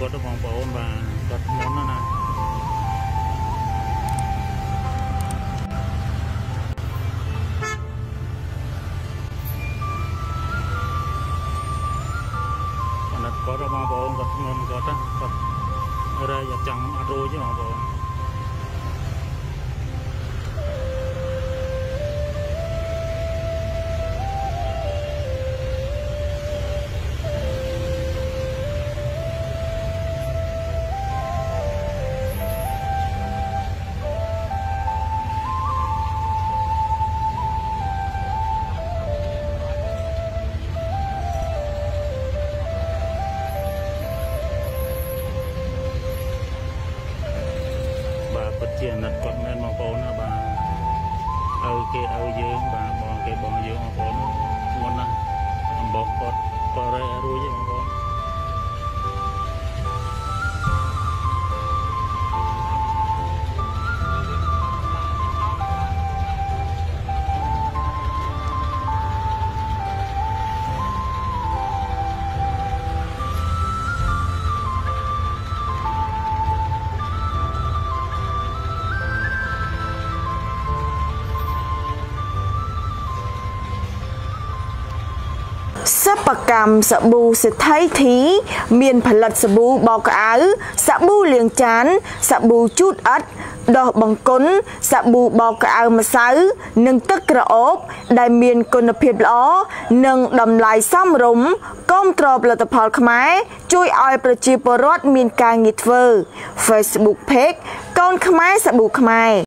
គាត់ទៅបងប្អូនបាទគាត់ធ្ងន់ណាស់ណាអាណិតគាត់ទៅបងប្អូនគាត់ធ្ងន់គាត់ណាគាត់រែកអត់ចង់អត់រួចទេបងប្អូន ពិតជាអាណិតគាត់មែនបងប្អូនណាបាទឲ្យគេឲ្យយើងបាទបងគេបងយើងបងប្អូនធ្ងន់ណាស់អំបោះគាត់គាត់រែកឲ្យរួចទេ សិប្បកម្មសាប៊ូសិទ្ធិធី មានផលិតសាប៊ូបោកក្អៅសាប៊ូលាងចានសាប៊ូជូតអិតដោះបង្គន់សាប៊ូបោកក្អៅម្សៅ និងទឹកក្រអូប ដែលមានគុណភាពល្អនិងតម្លៃសមរម្យគាំទ្រផលិតផលខ្មែរជួយឲ្យប្រជាពលរដ្ឋមានការងារធ្វើ Facebook Page កូនខ្មែរសាប៊ូខ្មែរ